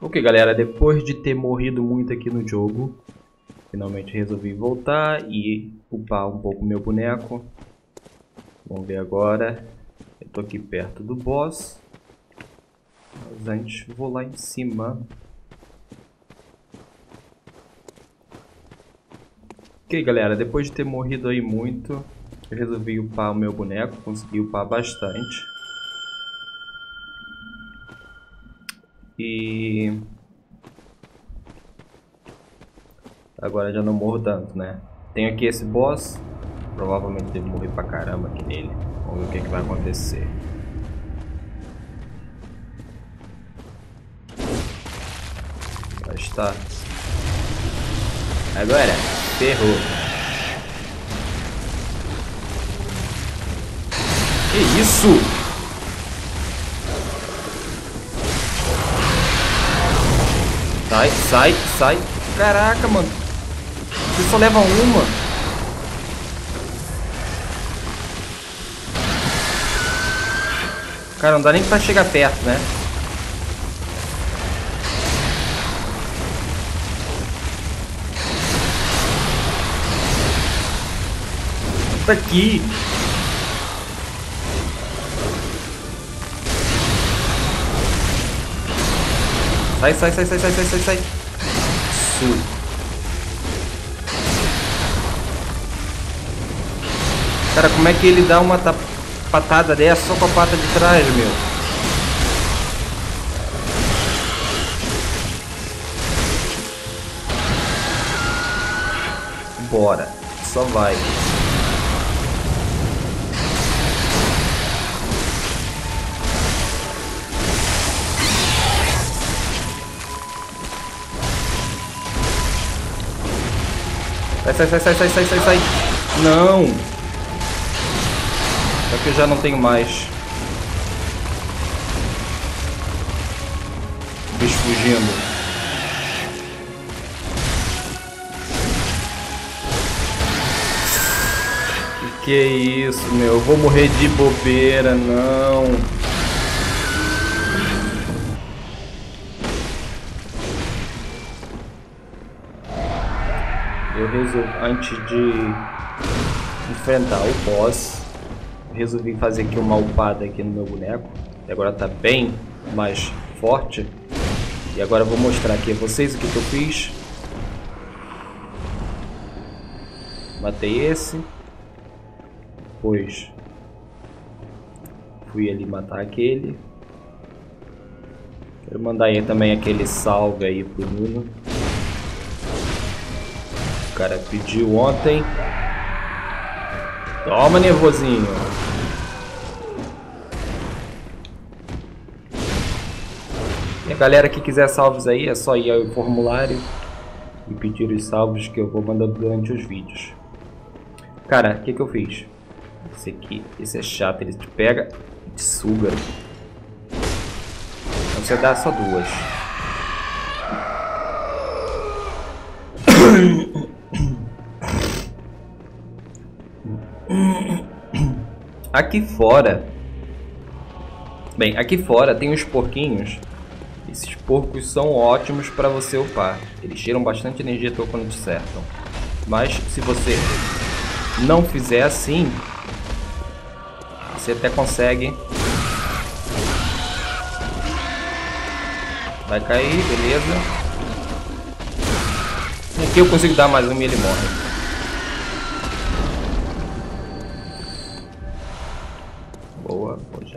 Ok, galera, depois de ter morrido muito aqui no jogo, finalmente resolvi voltar e upar um pouco meu boneco. Vamos ver agora. Eu tô aqui perto do boss. Mas antes vou lá em cima. Ok, galera, depois de ter morrido aí muito, eu resolvi upar o meu boneco, consegui upar bastante. E... Agora já não morro tanto, né? Tenho aqui esse boss. Provavelmente devo morrer pra caramba aqui nele. Vamos ver o que, é que vai acontecer. Já está. Agora, ferrou. Que isso? Sai, sai, sai. Caraca, mano. Você só leva uma. Cara, não dá nem pra chegar perto, né? Tá aqui. Sai, sai, sai, sai, sai, sai, sai, sai. Cara, como é que ele dá uma patada dessa só com a pata de trás, meu? Bora. Só vai. Sai, sai, sai, sai, sai, sai, sai. Não. Só que eu já não tenho mais. O bicho fugindo. Que que é isso, meu? Eu vou morrer de bobeira, não. Eu resolvi, antes de enfrentar o boss, resolvi fazer aqui uma upada aqui no meu boneco. Agora tá bem mais forte. E agora vou mostrar aqui a vocês o que, que eu fiz. Matei esse. Depois fui ali matar aquele. Quero mandar aí também aquele salve aí pro Nuno cara pediu ontem. Toma, nervosinho. E a galera que quiser salvos aí, é só ir ao formulário e pedir os salvos que eu vou mandando durante os vídeos. Cara, o que, que eu fiz? Esse aqui, esse é chato, ele te pega e te suga. Então você dá só duas. Aqui fora... Bem, aqui fora tem os porquinhos. Esses porcos são ótimos para você upar. Eles tiram bastante energia tua quando cercam. Mas se você não fizer assim, você até consegue. Vai cair, beleza. Aqui eu consigo dar mais um e ele morre.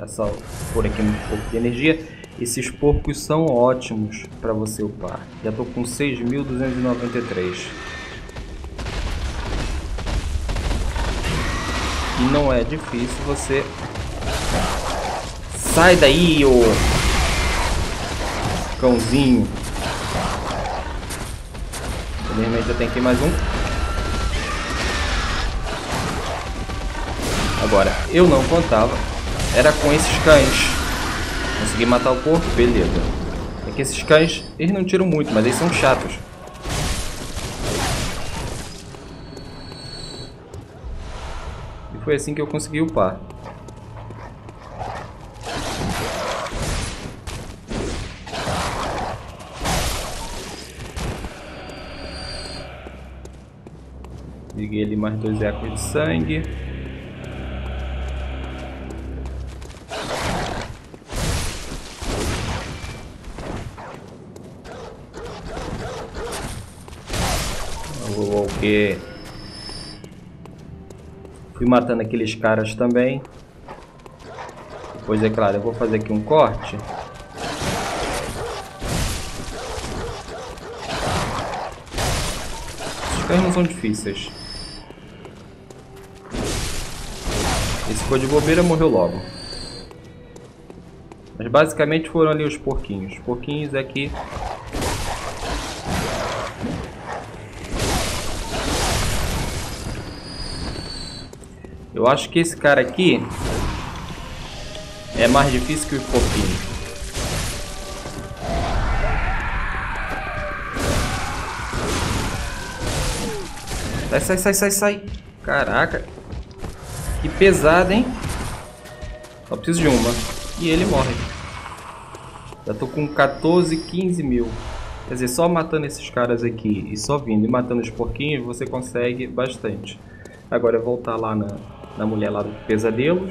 Só por aqui um pouco de energia. Esses porcos são ótimos para você upar. Já estou com 6.293. E não é difícil você... Sai daí, ô... Cãozinho. Infelizmente eu tenho ir mais um. Agora, eu não contava era com esses cães. Consegui matar o porco? Beleza. É que esses cães, eles não tiram muito, mas eles são chatos. E foi assim que eu consegui upar. Liguei ali mais dois ecos de sangue. Quê? Fui matando aqueles caras também. Depois, é claro, eu vou fazer aqui um corte. Os caras não são difíceis. Esse foi de bobeira morreu logo. Mas basicamente foram ali os porquinhos. Os porquinhos aqui Eu acho que esse cara aqui é mais difícil que o fofinho. Sai, sai, sai, sai, sai. Caraca. Que pesado, hein? Só preciso de uma. E ele morre. Já tô com 14, 15 mil. Quer dizer, só matando esses caras aqui e só vindo e matando os porquinhos, você consegue bastante. Agora é voltar lá na, na mulher lá do pesadelo.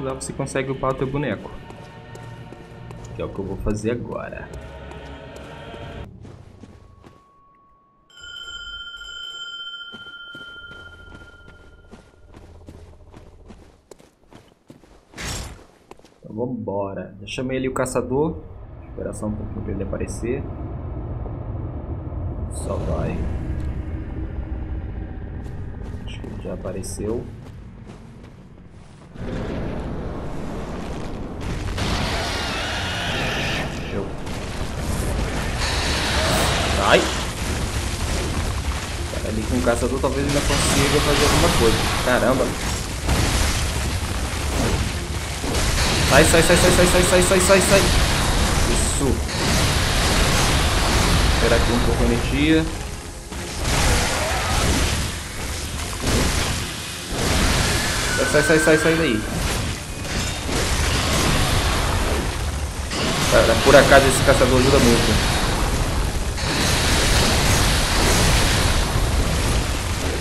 Lá você consegue upar o teu boneco. Que é o que eu vou fazer agora. Então vambora. Já chamei ali o caçador. Esperar só um pouquinho pra ele aparecer. Só vai. Acho que ele já apareceu. Ai! Ali com o caçador talvez ainda consiga fazer alguma coisa. Caramba! Sai, sai, sai, sai, sai, sai, sai, sai, sai, sai! Isso! Esperar aqui um pouco a energia. Sai, sai, sai, sai daí. Cara, por acaso esse caçador ajuda muito.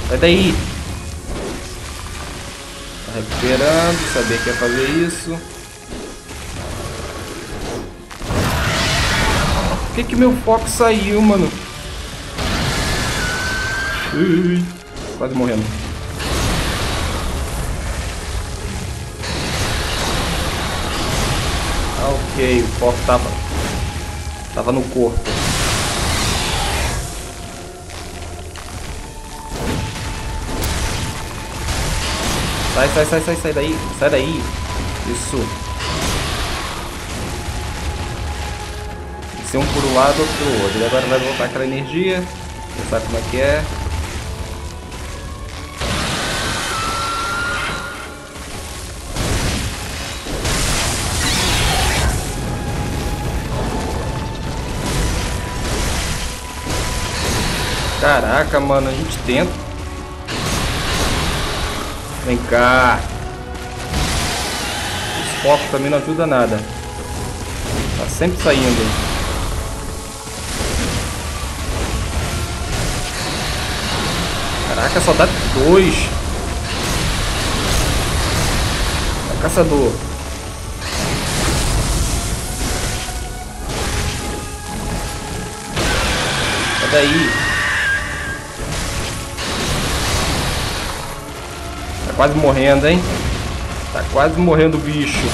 Sai daí! Tá recuperando, sabia que ia fazer isso. Por que que meu foco saiu, mano? Quase morrendo. Ah, ok, o foco tava, tava no corpo. Sai, sai, sai, sai, sai daí. Sai daí. Isso. Ser um por um lado, outro pro outro. Ele agora vai voltar aquela energia. Você sabe como é que é. Caraca, mano, a gente tenta. Vem cá. Os focos também não ajuda nada. Tá sempre saindo. Caraca, só dá dois. É caçador. Sai daí. Quase morrendo, hein? Tá quase morrendo o bicho.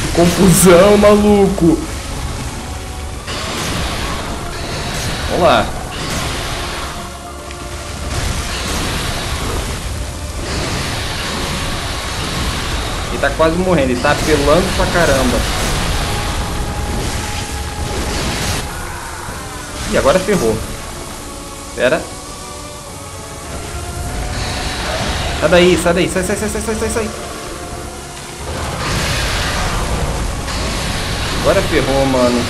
Que confusão, maluco! Vamos lá. Ele tá quase morrendo, ele tá apelando pra caramba. Agora ferrou. Pera. Sai daí, sai daí. Sai, sai, sai, sai, sai, sai, sai. Agora ferrou, mano.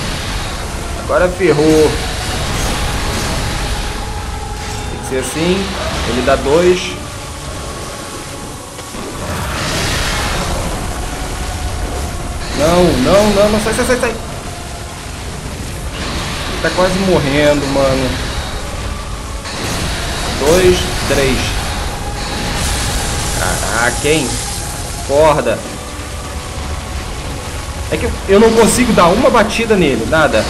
Agora ferrou. Tem que ser assim. Ele dá dois. Não, não, não, não, sai, sai, sai, sai. Tá quase morrendo, mano. Dois, três. Caraca, hein? Corda. É que eu não consigo dar uma batida nele, nada.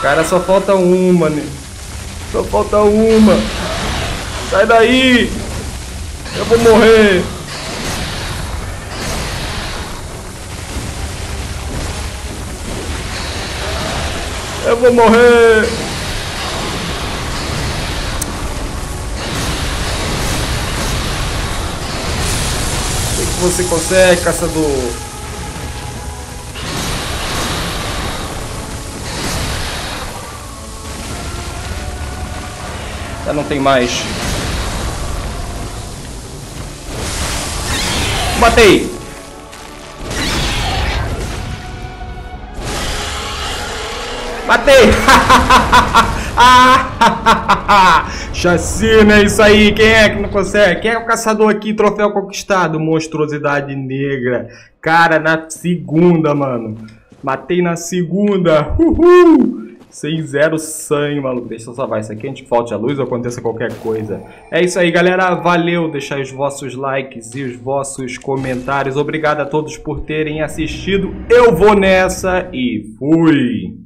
Cara, só falta uma, né? Só falta uma. Sai daí! Eu vou morrer! Eu vou morrer! O que você consegue, caçador? Já não tem mais. Matei! Matei! Chacina, é isso aí. Quem é que não consegue? Quem é o caçador aqui? Troféu conquistado. Monstruosidade negra. Cara, na segunda, mano. Matei na segunda. Uhul! Sem zero sangue, maluco. Deixa eu salvar isso aqui antes que falte a luz ou aconteça qualquer coisa. É isso aí, galera. Valeu. Deixar os vossos likes e os vossos comentários. Obrigado a todos por terem assistido. Eu vou nessa e fui!